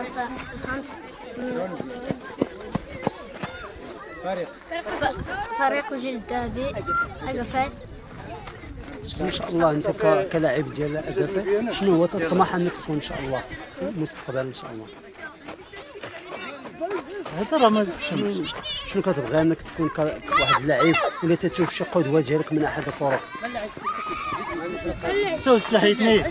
الخامس فريق. فريق جيل الذهبي. أقفال إن شاء الله أنت كلاعب ديال اكافا شنو هو الطموح انك تكون إن شاء الله في المستقبل إن شاء الله؟ هذا راه ما شنو كتبغي؟ أنك تكون واحد اللاعب ولا تشوف شي قدوه ديالك من أحد الفرق؟ سوي السلاح يتنيح